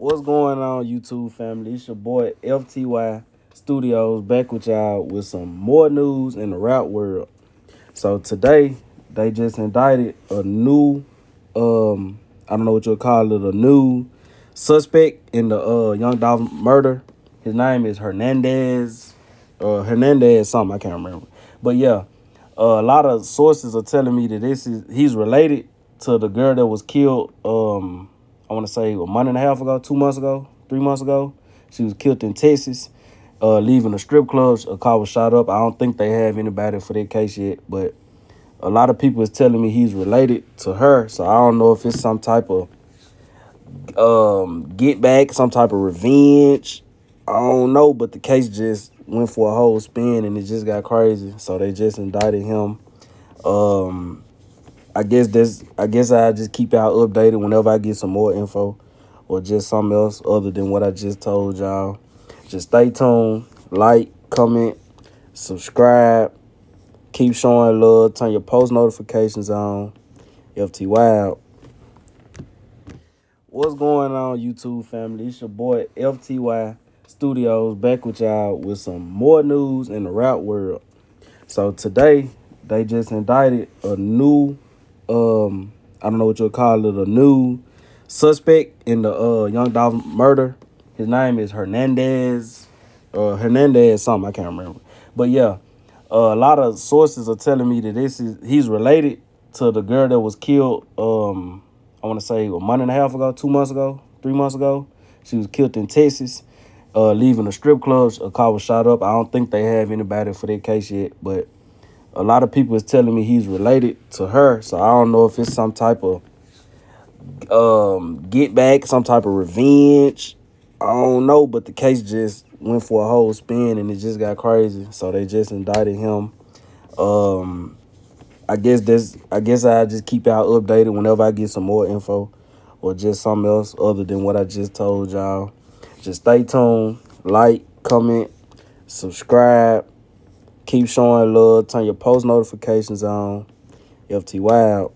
What's going on, YouTube family? It's your boy FTY Studios back with y'all with some more news in the rap world. So today they just indicted a new, um, I don't know what you'll call it, a new suspect in the uh, Young Dolph murder. His name is Hernandez, uh, Hernandez something I can't remember, but yeah, uh, a lot of sources are telling me that this is he's related to the girl that was killed. Um, I want to say a month and a half ago, two months ago, three months ago. She was killed in Texas, uh, leaving a strip club. A car was shot up. I don't think they have anybody for that case yet, but a lot of people is telling me he's related to her. So I don't know if it's some type of um, get back, some type of revenge. I don't know, but the case just went for a whole spin and it just got crazy. So they just indicted him. Um, I guess that's I guess I just keep y'all updated whenever I get some more info or just something else other than what I just told y'all. Just stay tuned, like, comment, subscribe, keep showing love, turn your post notifications on. FTY out. What's going on, YouTube family? It's your boy FTY Studios back with y'all with some more news in the rap world. So today they just indicted a new um I don't know what you'll call it, a new suspect in the uh Young Dolph murder. His name is Hernandez, uh Hernandez something I can't remember. But yeah, uh, a lot of sources are telling me that this is he's related to the girl that was killed. Um, I want to say a month and a half ago, two months ago, three months ago. She was killed in Texas, uh, leaving a strip club. A car was shot up. I don't think they have anybody for that case yet, but a lot of people is telling me he's related to her. So I don't know if it's some type of um, get back, some type of revenge. I don't know, but the case just went for a whole spin and it just got crazy. So they just indicted him. Um, I guess this. I guess I just keep y'all updated whenever I get some more info or just something else other than what I just told y'all. Just stay tuned, like, comment, subscribe Keep showing love. Turn your post notifications on. FTY out.